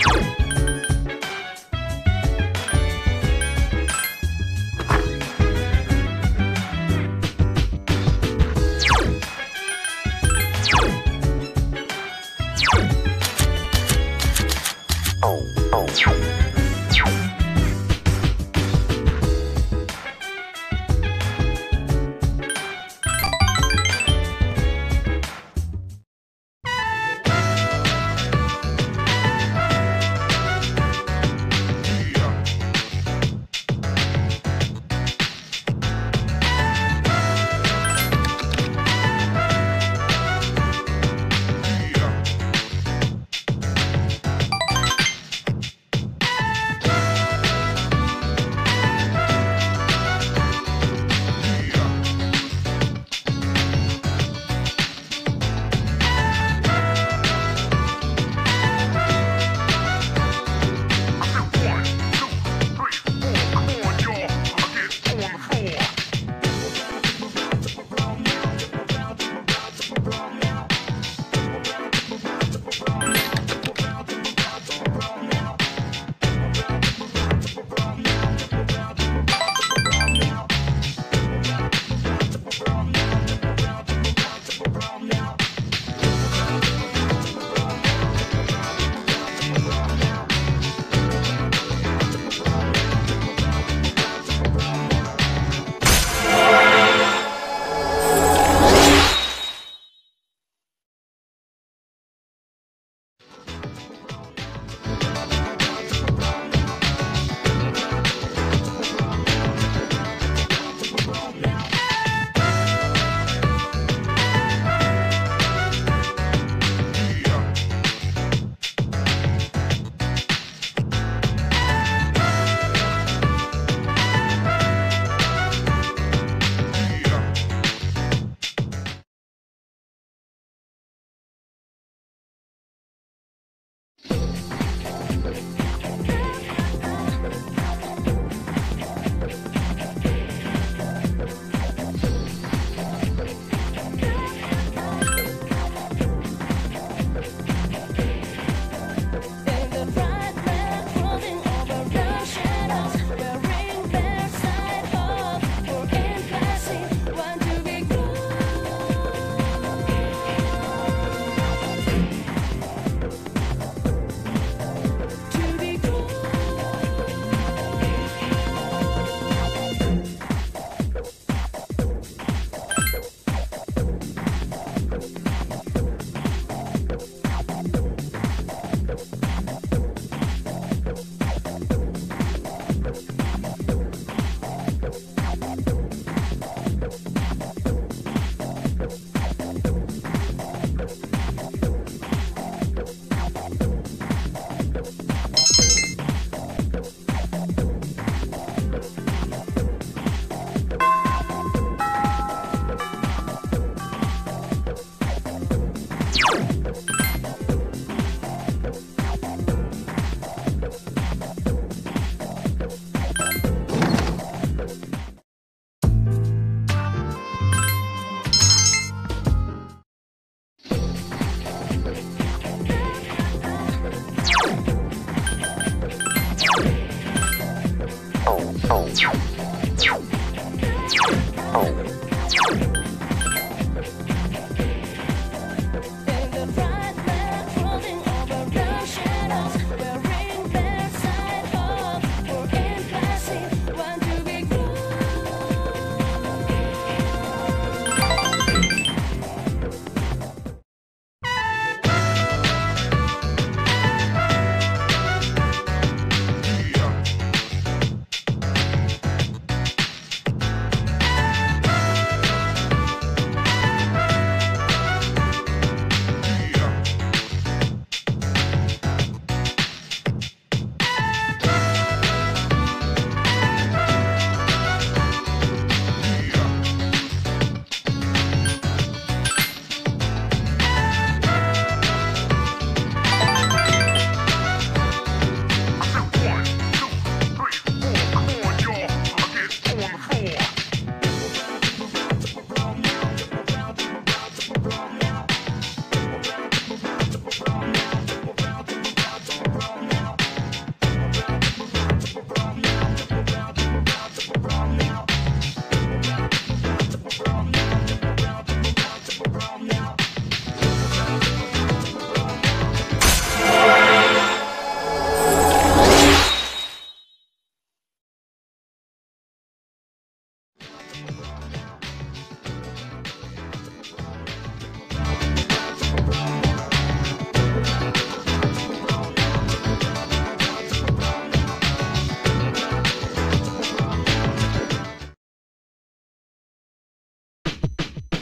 you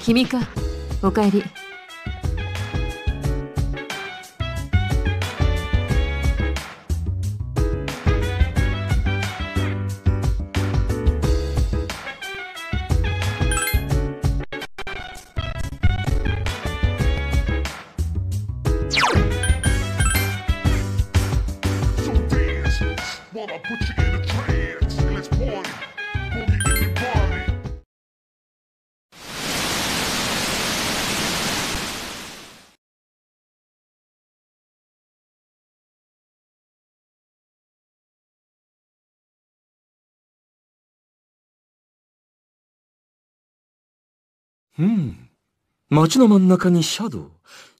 君か。おかえり。うん。街の真ん中にシャドウ。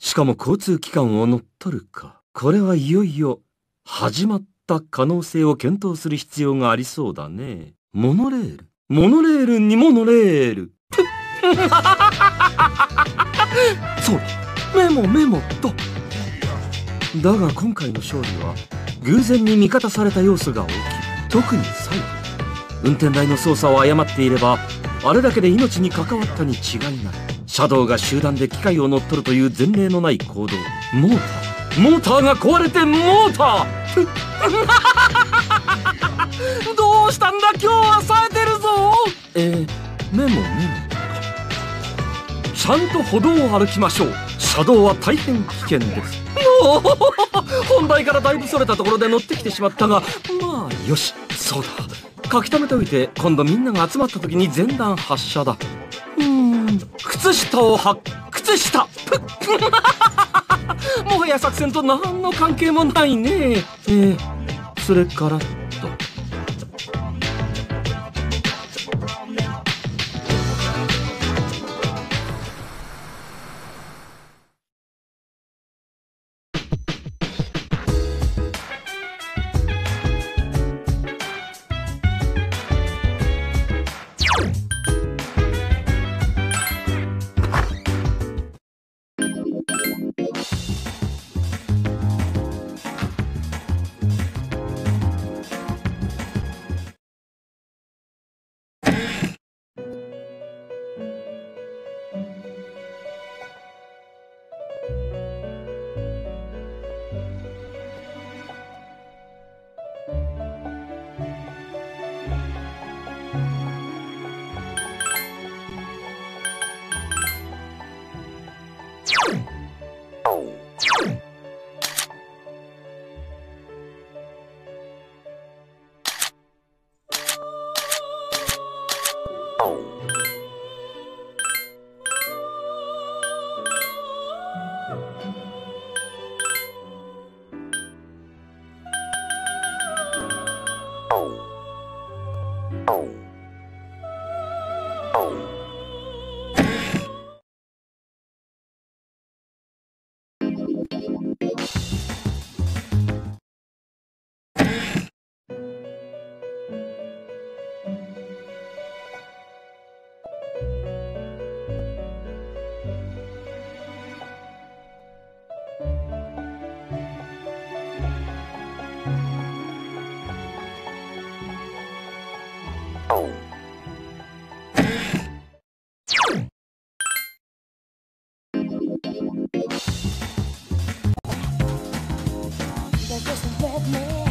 しかも交通機関を乗っ取るか。これはいよいよ始まった可能性を検討する必要がありそうだね。モノレール。モノレールにモノレール。そうだ。メモメモと。だが今回の勝利は偶然に味方された要素が大きい。特に最後。運転台の操作を誤っていればあれだけで命に関わったに違いない。シャドウが集団で機械を乗っ取るという前例のない行動。モーター。モーターが壊れてモーター。どうしたんだ？今日は冴えてるぞ。えー、メモメモ。ちゃんと歩道を歩きましょう。車道は大変危険です。もう本題からだいぶそれたところで乗ってきてしまったがまあよし。そうだ。書き留めておいて今度みんなが集まった時に前段発射だ。うーん靴下をは靴下。もはや作戦と何の関係もないね。えー、それから Oh. bad man.